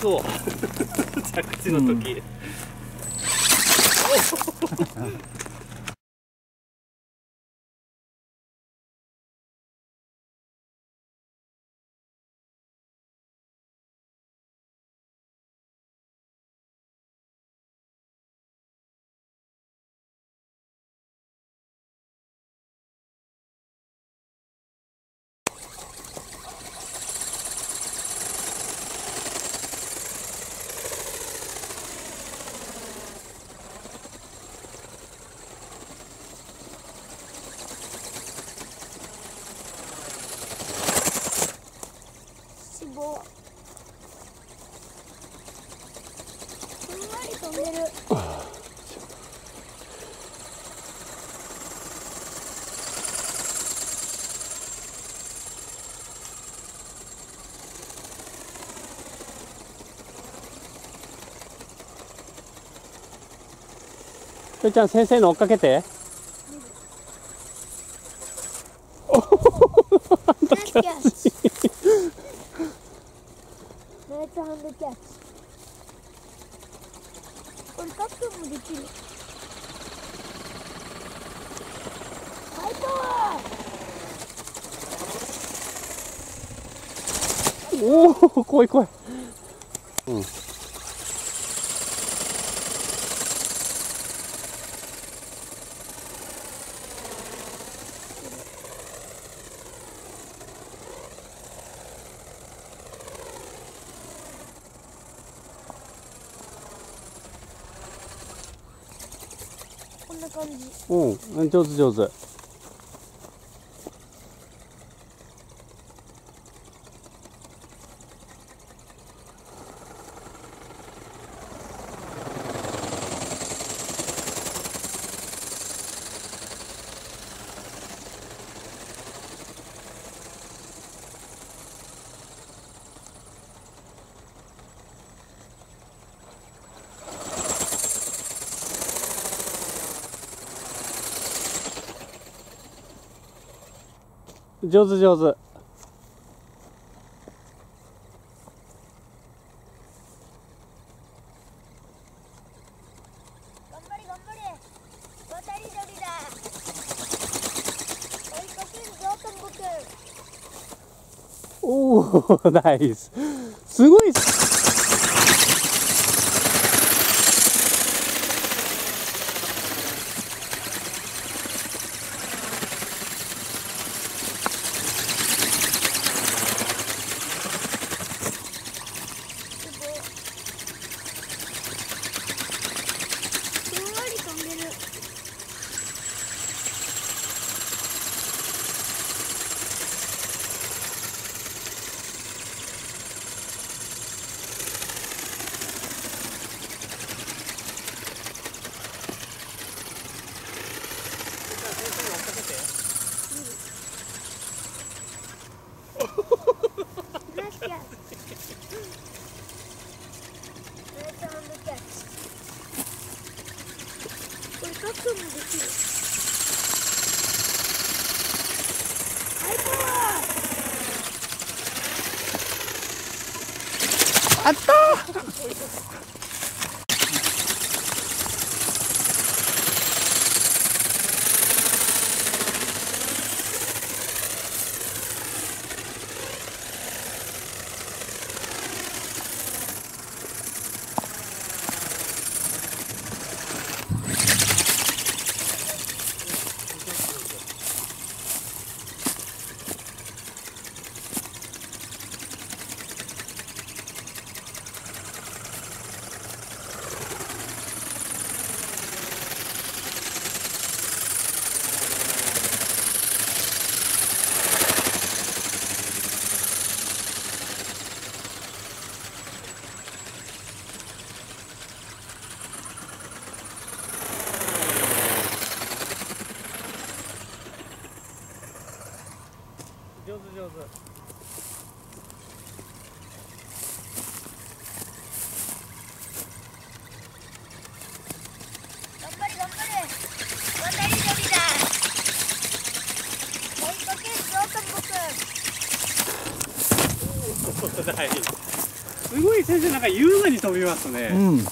そう。着地の時、脂ふーちゃん先生の追っかけて。ナイスキャッチナイスハンドキャッチこれカップもできる最高おお怖い怖い。嗯那就是就是。上手上手。おお ナイス。すごいっすすごいふんわり飛んでるナイスキャッチナイスハンドキャッチこれカップもできる最ことない。すごい先生なんか優雅に飛びますね、うん。